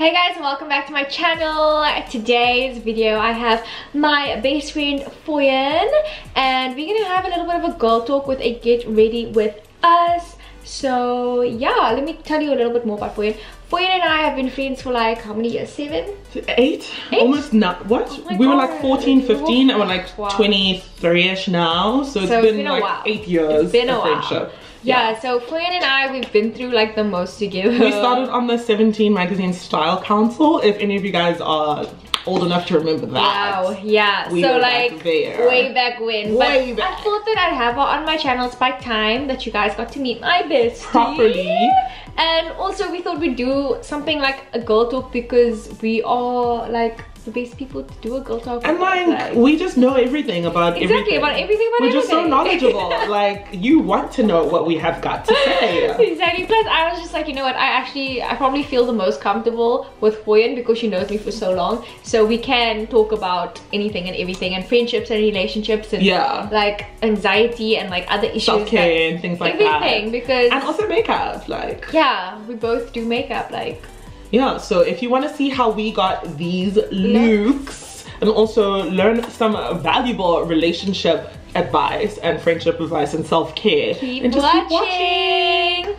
Hey guys, welcome back to my channel. Today's video I have my best friend Foyin and we're gonna have a little bit of a girl talk with a get ready with us. So yeah, let me tell you a little bit more about Foyin. Foyin and I have been friends for like how many years? Seven? Eight? Eight? Almost not. What? Oh we were like 14, 15 and we're like 23ish now. So it's So it's been, been a like while. eight years It's been a of while. Yeah, so Foyin and I, we've been through like the most together. We started on the 17 magazine style council. If any of you guys are old enough to remember that. Wow, yeah. We so like there. way back when. Way but back. I thought that I'd have her on my channel. Spike time that you guys got to meet my bestie. Properly. And also we thought we'd do something like a girl talk because we are like the best people to do a girl talk. And like, we just know everything about Exactly, everything. about everything about We're just so knowledgeable. like, you want to know what we have got to say. Exactly. Plus, I was just like, you know what? I actually, I probably feel the most comfortable with Foyin because she knows me for so long. So we can talk about anything and everything, and friendships and relationships, and Yeah. like anxiety and like other issues. Self-care and things like that. everything. Because And also makeup, like. yeah, we both do makeup. Like Yeah, so if you want to see how we got these looks and also learn some valuable relationship advice and friendship advice and self-care, keep then just watching.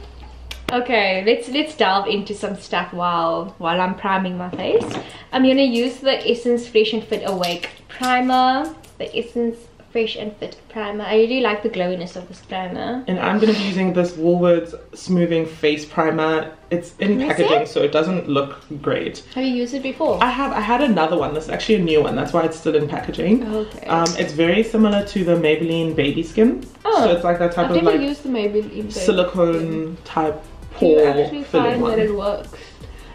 Okay, let's let's delve into some stuff while while I'm priming my face. I'm gonna use the Essence Fresh and Fit Awake primer. The Essence Fresh and Fit primer. I really like the glowiness of this primer. And I'm going to be using this Woolworths Smoothing Face Primer. It's in packaging, it? so it doesn't look great. Have you used it before? I have, I had another one. This is actually a new one. That's why it's still in packaging. Okay. Um, it's very similar to the Maybelline Baby Skin. Oh, so it's like that type I've of like used the Maybelline. silicone type Do you pore actually find that it works?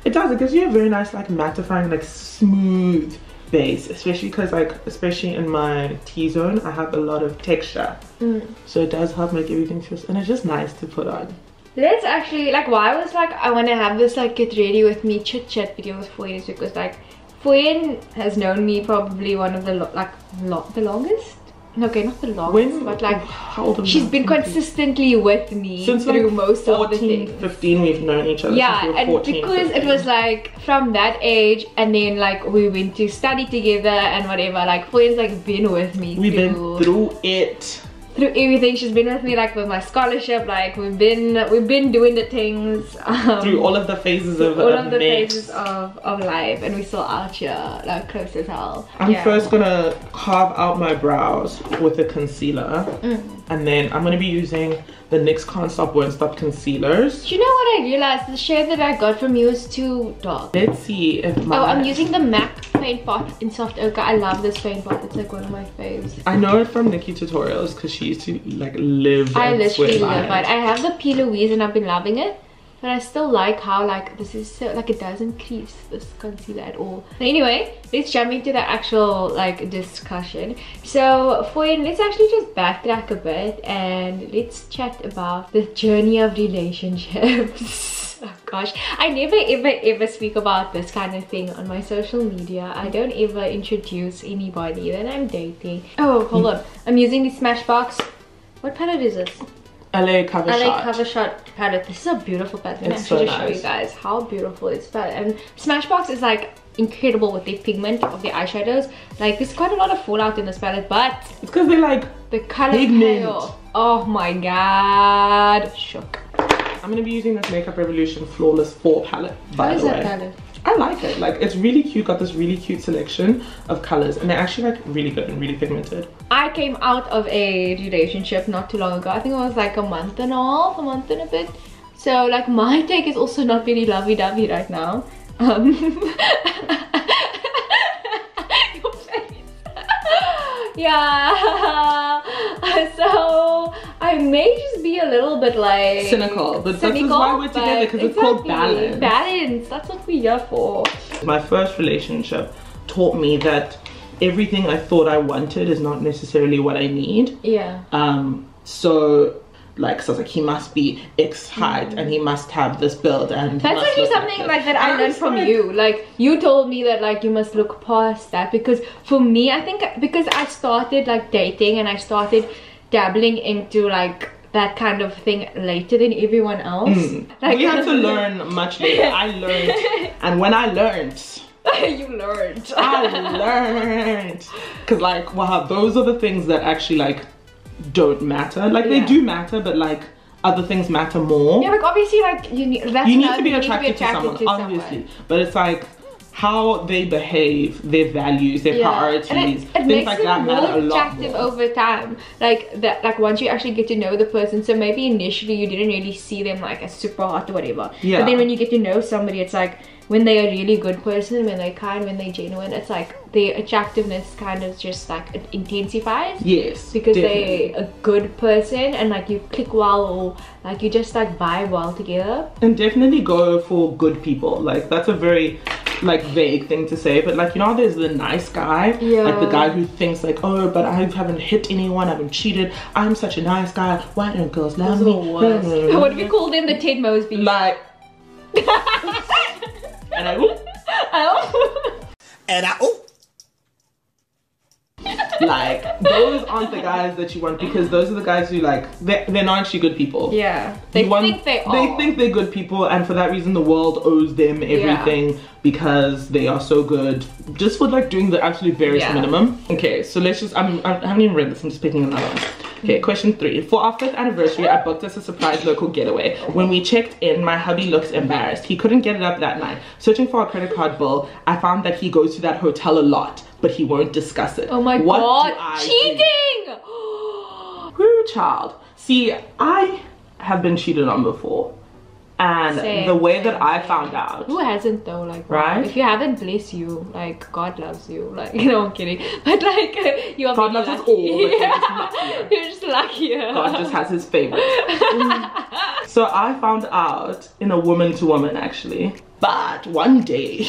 It does. It gives you a very nice, like mattifying, like smooth base, especially because, like, especially in my T zone, I have a lot of texture. Mm. So it does help make everything feel, and it's just nice to put on. Let's actually like why I was like I want to have this like get ready with me chit chat video with Foyin is because like Foyin has known me probably one of the like lo- the longest. Okay, not the longest, When, but like how old she's been consistently with me since like through most of the 14, things. 15, we've known each other. Yeah, since we and 14, because it was like from that age, and then like we went to study together and whatever. Like Foyin's like been with me we've through been through it. Through everything. She's been with me like with my scholarship. Like we've been we've been doing the things um, Through all of the phases of, all of the next. phases of, of life and we're still out here like close as hell I'm Yeah. first gonna carve out my brows with a concealer, Mm. And then I'm gonna be using the NYX Can't Stop Won't Stop concealers. Do you know what I realized? The shade that I got from you is too dark. Let's see if my Oh, I'm using the MAC paint pot in soft ochre. I love this paint pot. It's like one of my faves. I know it from NikkieTutorials because she used to like live. I literally love it. I have the P. Louise and I've been loving it. But I still like how like this is so like it doesn't crease this concealer at all. but Anyway, let's jump into the actual like discussion. So for let's actually just backtrack a bit and let's chat about the journey of relationships. oh gosh, I never ever ever speak about this kind of thing on my social media. I don't ever introduce anybody that I'm dating. Oh, hold on. I'm using the Smashbox. What palette is this? LA cover LA shot. Cover Shot palette. This is a beautiful palette. It's actually so just show you guys how beautiful it's palette. And Smashbox is like incredible with the pigment of the eyeshadows. Like there's quite a lot of fallout in this palette, but It's because they like. the color Pigment. payoff. Oh my god. Shook. I'm gonna be using this Makeup Revolution Flawless 4 palette. By How is the that palette? I like it. Like it's really cute. Got this really cute selection of colors, and they're actually like really good and really pigmented. I came out of a relationship not too long ago. I think it was like a month and a half, a month and a bit. So like my take is also not really lovey-dovey right now. Um, yeah. So I may just be a little bit like Cynical, but this is why we're together, but 'cause it's called balance. Balance. That's what we're here for. My first relationship taught me that everything I thought I wanted is not necessarily what I need. Yeah. Um, so like, so I was like, he must be X height and he must have this build and That's actually something this. like that I I'm learned from like, you. Like you told me that like you must look past that because for me, I think because I started like dating and I started dabbling into like that kind of thing later than everyone else. Mm. we had to learn much later. I learned, and when I learned, you learned. I learned, cause like wow, those are the things that actually like don't matter. Like they do matter, but like other things matter more. Yeah, like obviously, like you need. That's you need another to be attracted, to, someone, obviously. But it's like how they behave, their values, their priorities, And it, it things like that matter a lot attractive more. over time. Like that, like once you actually get to know the person. So maybe initially you didn't really see them like as super hot or whatever. Yeah. But then when you get to know somebody, it's like when they're a really good person, when they're kind, when they're genuine, it's like their attractiveness kind of just like it intensifies. Yes, Because definitely. they're a good person and like you click well or like you just like vibe well together. and definitely go for good people. Like that's a very like vague thing to say, but like you know, there's the nice guy, yeah. like the guy who thinks like, oh, but I haven't hit anyone, I haven't cheated, I'm such a nice guy. Why don't girls love me? what do we call them? The Ted Mosby. Like, and I, oop, Oh. And I, oh, like those aren't the guys that you want because those are the guys who like they're, they're not actually good people. yeah. They You want- think they are. They think they're good people, and for that reason, the world owes them everything because they are so good, just for like doing the absolute barest Yeah. minimum. Okay, so let's just. I'm, I haven't even read this. I'm just picking another one. Okay, question three. For our fifth anniversary, I booked us a surprise local getaway. When we checked in, my hubby looks embarrassed. He couldn't get it up that night. Searching for a credit card bill, I found that he goes to that hotel a lot, but he won't discuss it. Oh my What god. Cheating! Who child? See, I have been cheated on before. And Same, the way that I same. found out. Who hasn't though? Like, Right? If you haven't, bless you. Like, God loves you. Like, you know, I'm kidding. But like, you are God loves us all, but you're just Yeah. You're just luckier. God just has his favorites. so I found out in a woman to woman actually. But one day,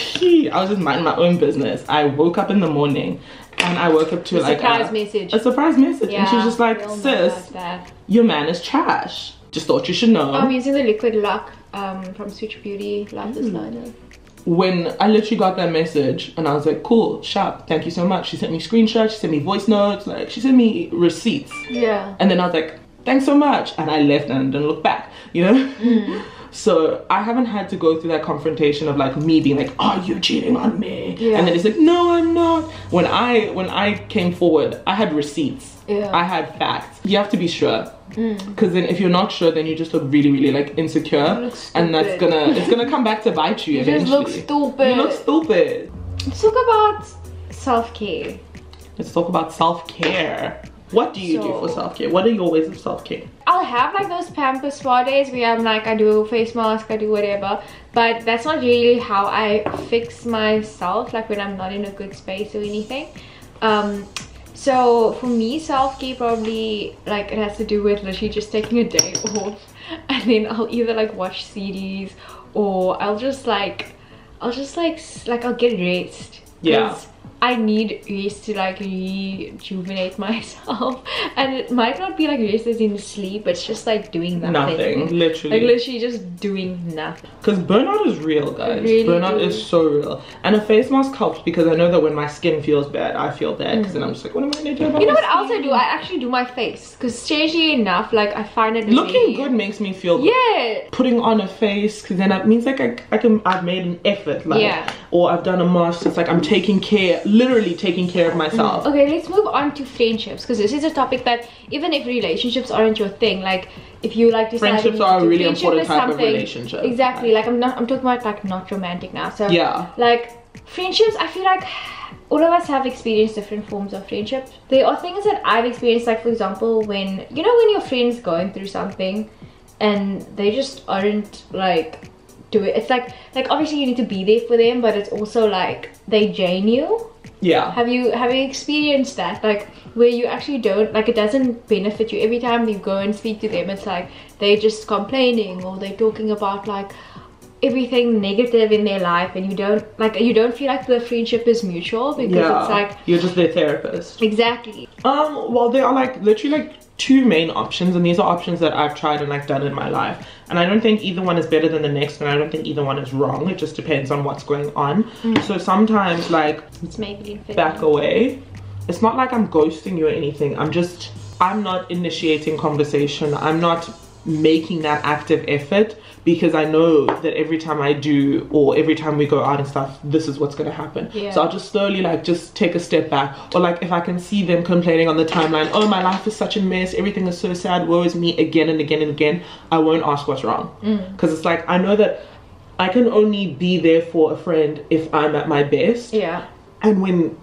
I was just minding my own business. I woke up in the morning and I woke up to A like surprise a, message. a surprise message. yeah, and she was just like, oh know sis, your man is trash. Just thought you should know. Oh, I'm using the liquid luck um, from Switch Beauty this Mm. liner. when I literally got that message and I was like, cool, sharp, thank you so much. She sent me screenshots, she sent me voice notes, like she sent me receipts. Yeah. And then I was like, thanks so much. And I left and didn't look back, you know? Mm. So I haven't had to go through that confrontation of like me being like, are you cheating on me? Yeah. And then it's like, no, I'm not. When I when I came forward, I had receipts. Yeah. I had facts. You have to be sure. Mm. Because then if you're not sure, then you just look really, really like insecure. And that's gonna it's gonna come back to bite you, You just look eventually. stupid. You look stupid. Let's talk about self-care. Let's talk about self-care. What do you do for self-care? What are your ways of self-care? I'll have like those pamper spa days where I'm like I do face mask, I do whatever. But that's not really how I fix myself, like when I'm not in a good space or anything. Um so for me self-care probably like it has to do with literally just taking a day off and then I'll either like watch series or I'll just like I'll just like like I'll get rest. Yeah. I need rest to like rejuvenate myself and it might not be like rest as in sleep it's just like doing nothing, Nothing, literally. like literally just doing nothing Because burnout is real, guys. really burnout is. is so real. And a face mask helps because I know that when my skin feels bad, I feel bad. Because then I'm just like, what am I gonna do about you know what else I skin? do I actually do my face because strangely enough like I find it Looking good makes me feel good. yeah Putting on a face, because then it means like I, I can, I've made an effort. Like, Yeah. Or I've done a mask. It's like I'm taking care, literally taking care of myself. Okay, let's move on to friendships because this is a topic that even if relationships aren't your thing, like if you like deciding Friendships are a really important type of relationship. Exactly. Like I'm not. I'm talking about like not romantic now. So Yeah. like friendships. I feel like all of us have experienced different forms of friendship. There are things that I've experienced, like for example, when you know when your friend's going through something, and they just aren't like do it. It's like like obviously you need to be there for them, but it's also like they drain you. Yeah. Have you have you experienced that? Like where you actually don't like it doesn't benefit you every time you go and speak to them. It's like they're just complaining or they're talking about like everything negative in their life, and you don't like you don't feel like the friendship is mutual because yeah. it's like You're just their therapist. exactly Um, well, they are like literally like two main options, and these are options that I've tried and like done in my life. And I don't think either one is better than the next, and I don't think either one is wrong. It just depends on what's going on. So sometimes, like, it's fit. back away. It's not like I'm ghosting you or anything. I'm just I'm not initiating conversation. I'm not making that active effort because I know that every time I do or every time we go out and stuff, this is what's gonna happen. Yeah. So I'll just slowly like just take a step back. Or like if I can see them complaining on the timeline, oh my life is such a mess, everything is so sad, woe is me again and again and again, I won't ask what's wrong. Mm. Because it's like I know that I can only be there for a friend if I'm at my best Yeah. and when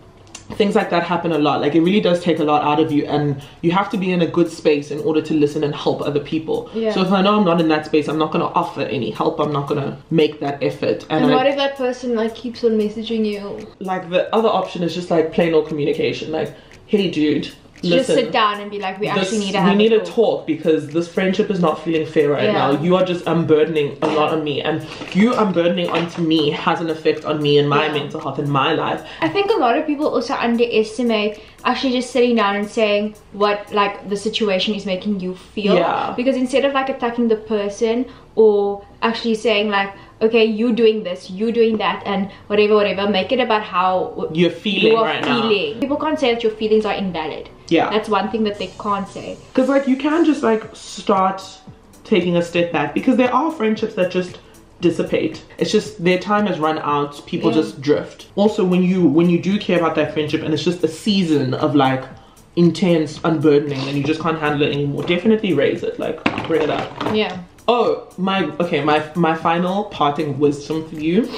things like that happen a lot. Like it really does take a lot out of you and you have to be in a good space in order to listen and help other people. Yeah. so if i know i'm not in that space i'm not going to offer any help. I'm not going to make that effort. And, And I- what if that person like keeps on messaging you? like the other option is just like plain old communication. Like hey dude Just sit down and be like, we this- actually need to have we need a to talk because this friendship is not feeling fair right Yeah. now. You are just unburdening a lot on me, and you unburdening onto me has an effect on me and my Yeah. mental health and my life. I think a lot of people also underestimate actually just sitting down and saying what like the situation is making you feel. Yeah. Because instead of like attacking the person or actually saying like, okay, you doing this, you doing that, and whatever, whatever, make it about how You're feeling you are right now. feeling. People can't say that your feelings are invalid. Yeah. That's one thing that they can't say. Because like you can just like start taking a step back because there are friendships that just dissipate. It's just their time has run out. People Yeah. just drift. Also, when you when you do care about that friendship and it's just a season of like intense unburdening and you just can't handle it anymore, definitely raise it. Like bring it up. Yeah. Oh my. Okay. My my final parting wisdom for you: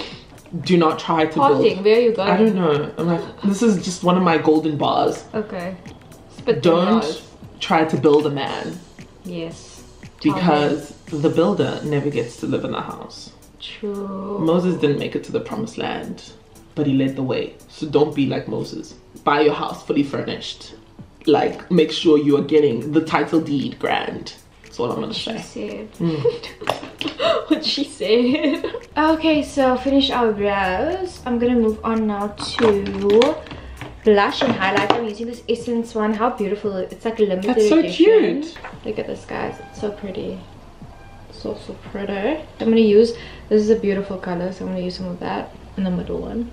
Do not try to Parting, build. where are you going? I don't know. I'm like this is just one of my golden bars. Okay. Spit Don't try to build a man Yes. Tell me. because the builder never gets to live in the house. True. Moses didn't make it to the promised land, but he led the way. So don't be like Moses. Buy your house fully furnished. Like, make sure you are getting the title deed grand. That's all I'm gonna she say. said. Mm. what she said. Okay, so finish our brows. I'm gonna move on now to blush and highlight. I'm using this Essence one. How beautiful! It's like a limited That's so edition. cute. Look at this, guys. It's so pretty. So so pretty. I'm gonna use. This is a beautiful color, so I'm gonna use some of that in the middle one.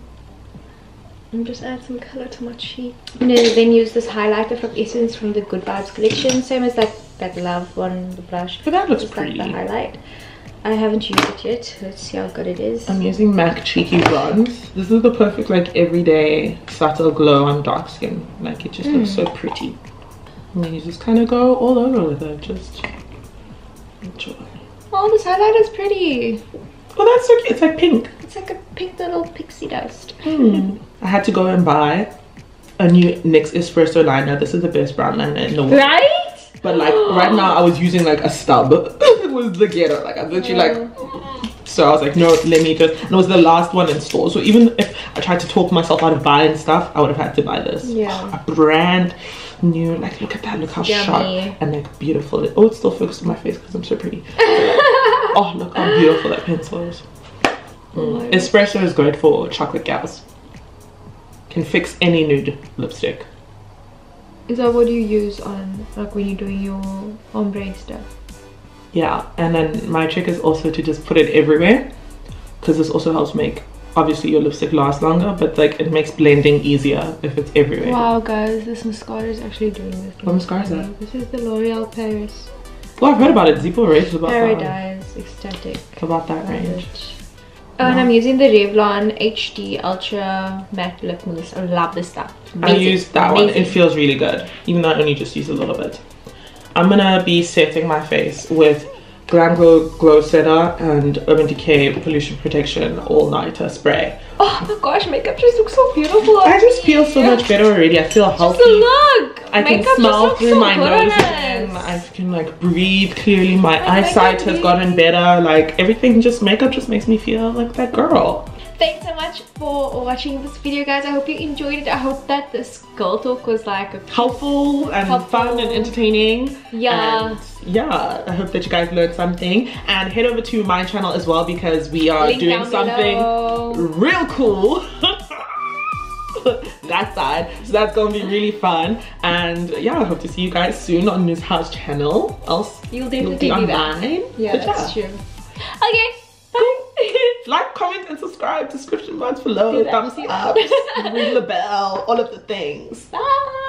And just add some color to my cheek. And then then use this highlighter from Essence from the Good Vibes collection. Same as that that love one, the blush. But that looks Just like pretty. the highlight. I haven't used it yet. Let's see how good it is. I'm using MAC Cheeky Bronze. This is the perfect, like, everyday subtle glow on dark skin. Like, it just looks so pretty. And then you just kind of go all over with it. Just enjoy. oh, this highlight is pretty. Oh, that's so cute. It's like pink. It's like a pink little pixie dust. Hmm. I had to go and buy a new NYX espresso liner. This is the best brown liner in the world. Right? But like right now, I was using like a stub. it was the ghetto. Like I literally like. So I was like, no, let me just. And it was the last one in store. So even if I tried to talk myself out of buying stuff, I would have had to buy this. Yeah. A brand new. Like look at that. Look how Yummy. sharp and like beautiful. It, oh, it's still focused on my face because I'm so pretty. oh, look how beautiful that pencil is. Mm. Espresso is great for chocolate gals. Can fix any nude lipstick. Is that what you use on like when you're doing your ombre stuff? Yeah, and then my trick is also to just put it everywhere because this also helps make obviously your lipstick last longer, but like it makes blending easier if it's everywhere. Wow, guys, this mascara is actually doing this. What mascara is that? This is the L'Oreal Paris Well, I've heard about it. Zippo raves about that, Paradise Extatic. about that range. it. Oh, and I'm using the Revlon HD Ultra Matte Lip Mousse. I love this stuff. It's I amazing. used that one. It feels really good, even though I only just use a little bit. I'm gonna be setting my face with Glam Glow Glow Setter and Urban Decay Pollution Protection All Nighter Spray. Oh my gosh, makeup just looks so beautiful. I just feel so much better already. I feel healthy. Just look. I can Makeup just smell through so my nose again. I can like breathe clearly. My my eyesight has gotten better. Like everything, just makeup just makes me feel like that girl. Thanks so much for watching this video, guys. I hope you enjoyed it. I hope that this girl talk was like Helpful and Helpful. fun and entertaining. Yeah. And yeah, I hope that you guys learned something. And head over to my channel as well because we are link doing something below. real cool. that side. So that's gonna be really fun. And yeah, I hope to see you guys soon on Nuzhah's channel. Else You'll you'll definitely be do that. online. Yeah, that's true. Okay, comment, and subscribe. Description box below. Thumbs up. ring the bell. All of the things. bye.